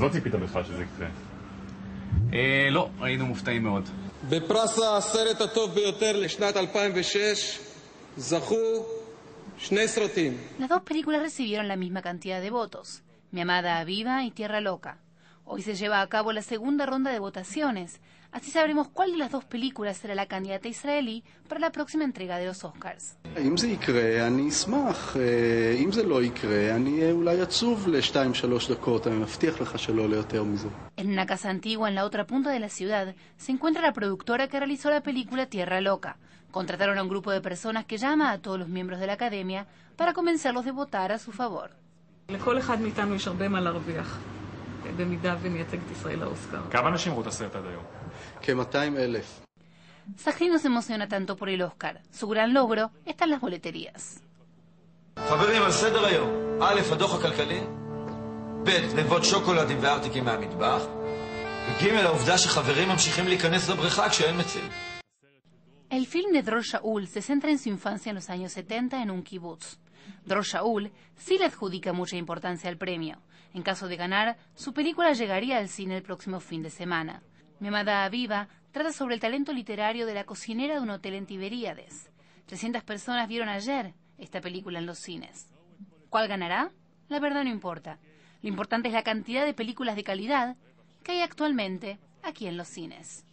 אז לא ציפית בכלל שזה יקרה. אה, לא, היינו מופתעים מאוד. בפרס הסרט הטוב ביותר לשנת 2006 זכו שני סרטים. Las dos películas recibieron la misma cantidad de votos, Mi amada Viva y Tierra Loca. Hoy se lleva a cabo la segunda ronda de votaciones. Así sabremos cuál de las dos películas será la candidata israelí para la próxima entrega de los Oscars. En una casa antigua en la otra punta de la ciudad se encuentra la productora que realizó la película Tierra Loca. Contrataron a un grupo de personas que llama a todos los miembros de la academia para convencerlos de votar a su favor. לכל אחד מאיתנו יש הרבה מה להרוויח, במידה ונייצג את ישראל לאוסקר. כמה אנשים ראו את הסרט עד היום? כ-200 אלף. Sajid no se emociona tanto por el Oscar. Su gran logro está en las boleterías. חברים, על סדר היום, א', הדוח הכלכלי, ב', גנבות שוקולדים וארטיקים מהמטבח, וג', העובדה שחברים ממשיכים להיכנס לבריכה כשאין מציל. El film de Dror Shaul se centra en su infancia en los años 70 en un kibutz. Dror Shaul sí le adjudica mucha importancia al premio. En caso de ganar, su película llegaría al cine el próximo fin de semana. Mi amada Aviva trata sobre el talento literario de la cocinera de un hotel en Tiberíades. 300 personas vieron ayer esta película en los cines. ¿Cuál ganará? La verdad no importa. Lo importante es la cantidad de películas de calidad que hay actualmente aquí en los cines.